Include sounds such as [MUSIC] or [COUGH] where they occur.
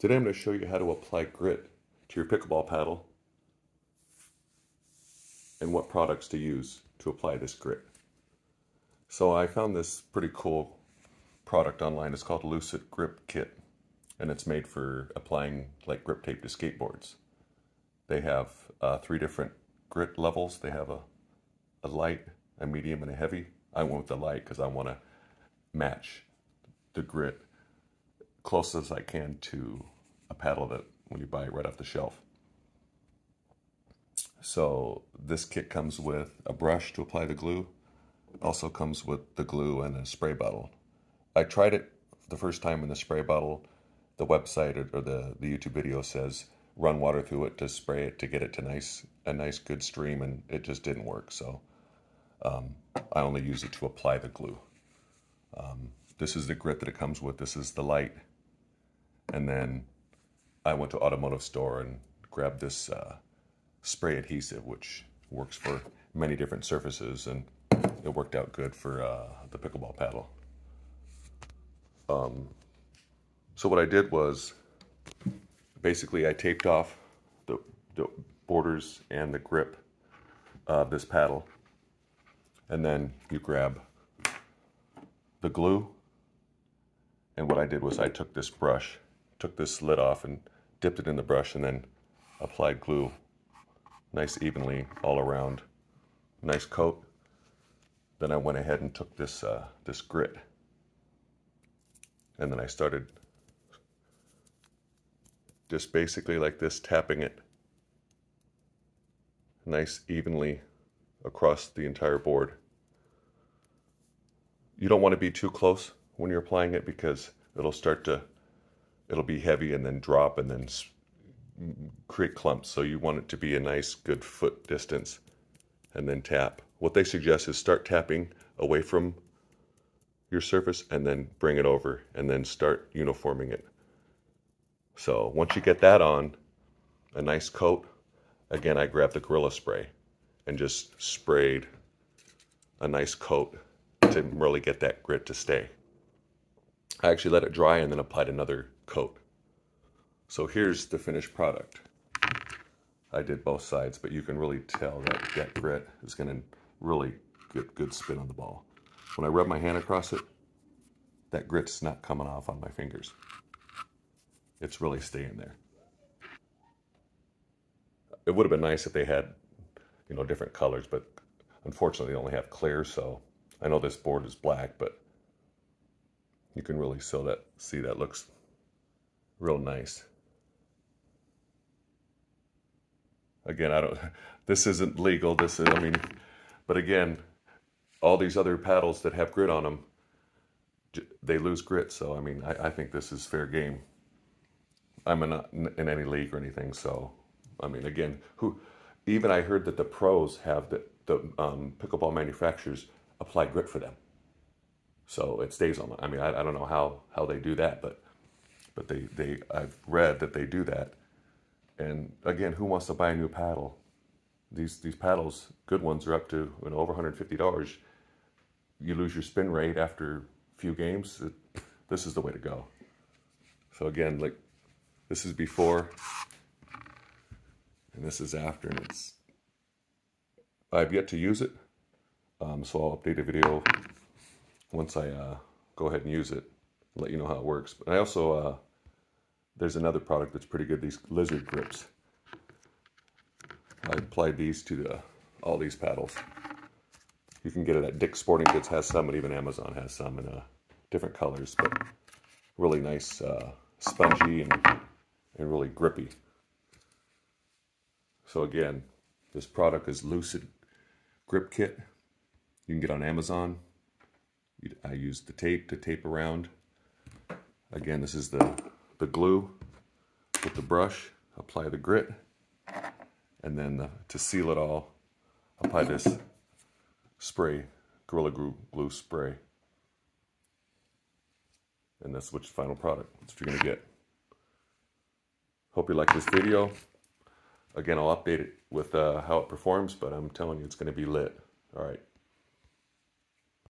Today I'm going to show you how to apply grit to your pickleball paddle and what products to use to apply this grit. So I found this pretty cool product online. It's called Lucid Grip Kit and it's made for applying like grip tape to skateboards. They have uh, three different grit levels. They have a, a light, a medium, and a heavy. I went with the light because I want to match the grit close as I can to a paddle that when you buy it right off the shelf. So this kit comes with a brush to apply the glue. Also comes with the glue and a spray bottle. I tried it the first time in the spray bottle. The website or the, the YouTube video says run water through it to spray it to get it to nice a nice good stream and it just didn't work. So um, I only use it to apply the glue. Um, this is the grit that it comes with. This is the light. And then I went to automotive store and grabbed this uh, spray adhesive, which works for many different surfaces, and it worked out good for uh, the pickleball paddle. Um, so what I did was, basically I taped off the, the borders and the grip of this paddle, and then you grab the glue, and what I did was I took this brush took this lid off and dipped it in the brush and then applied glue nice evenly all around. Nice coat. Then I went ahead and took this, uh, this grit and then I started just basically like this, tapping it nice evenly across the entire board. You don't want to be too close when you're applying it because it'll start to it'll be heavy and then drop and then create clumps. So you want it to be a nice good foot distance and then tap. What they suggest is start tapping away from your surface and then bring it over and then start uniforming it. So once you get that on, a nice coat, again, I grabbed the Gorilla Spray and just sprayed a nice coat to really get that grit to stay. I actually let it dry and then applied another coat. So here's the finished product. I did both sides, but you can really tell that that grit is going to really get good spin on the ball. When I rub my hand across it, that grit's not coming off on my fingers. It's really staying there. It would have been nice if they had, you know, different colors, but unfortunately they only have clear, so I know this board is black, but you can really so that see that looks real nice. Again, I don't, [LAUGHS] this isn't legal. This is, I mean, but again, all these other paddles that have grit on them, they lose grit. So, I mean, I, I think this is fair game. I'm not in any league or anything. So, I mean, again, who, even I heard that the pros have the, the um, pickleball manufacturers apply grit for them. So it stays on. I mean, I, I don't know how, how they do that, but but they, they I've read that they do that. And again, who wants to buy a new paddle? These these paddles, good ones, are up to you know, over $150. You lose your spin rate after a few games. It, this is the way to go. So again, like this is before, and this is after, and it's. I've yet to use it, um, so I'll update a video once I uh, go ahead and use it let you know how it works. But I also, uh, there's another product that's pretty good, these lizard grips. I applied these to the, all these paddles. You can get it at Dick's Sporting Goods has some, and even Amazon has some in uh, different colors, but really nice, uh, spongy and, and really grippy. So again, this product is Lucid Grip Kit. You can get on Amazon. I use the tape to tape around Again, this is the, the glue with the brush. Apply the grit. And then the, to seal it all, apply this spray, Gorilla Glue, glue spray. And that's what's the final product. That's what you're to get. Hope you like this video. Again, I'll update it with uh, how it performs, but I'm telling you it's going to be lit. All right.